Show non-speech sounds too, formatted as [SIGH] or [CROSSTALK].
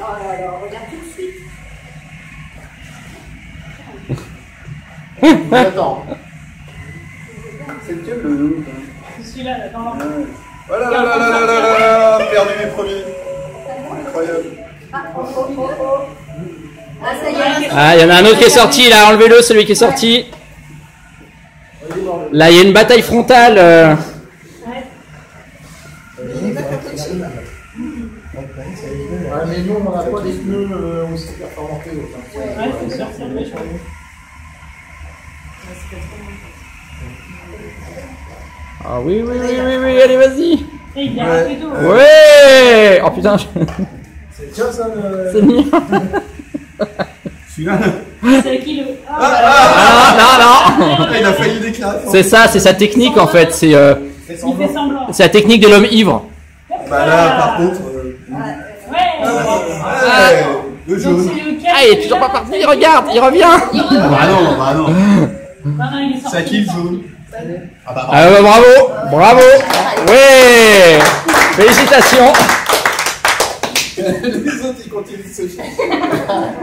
Alors, regarde tout de suite. [LAUGHS] Attends. C'est lequel le loup C'est celui-là, là, dans l'ordre. Oh là là là là là là là Perdu mes premiers. Incroyable. Ah, oh, oh, oh, oh. Ah, ça y est. Ah, il y en a un autre qui est sorti là, enlevez-le, celui qui est sorti. Là, il y a une bataille frontale. euh. Ouais, mais nous, on n'a pas des pneus euh, aussi performantés. autant. Ouais, c'est sûr, c'est vrai. Ah oui, oui, oui, oui, oui, allez, vas-y. Et il est rapido. Ouais Oh putain, je- C'est tiens ça le. [LAUGHS] c'est mignon. Celui-là. C'est qui le. Ah, Ah, non, non, non. Ah, il a failli déclarer. C'est ça, c'est sa technique en fait. C'est euh, fait semblant. c'est la technique de l'homme ivre. Bah là, par contre. euh, Ouais. ouais, Le Donc jaune. Ah, il est toujours pas parti, regarde, il revient. Bah non, bah non. [LAUGHS] Non, non, il est sorti. Ça qui le jaune Ah bah Ah, bah, bravo, bravo. Ouais Félicitations. [LAUGHS] Les autres ils continuent de se.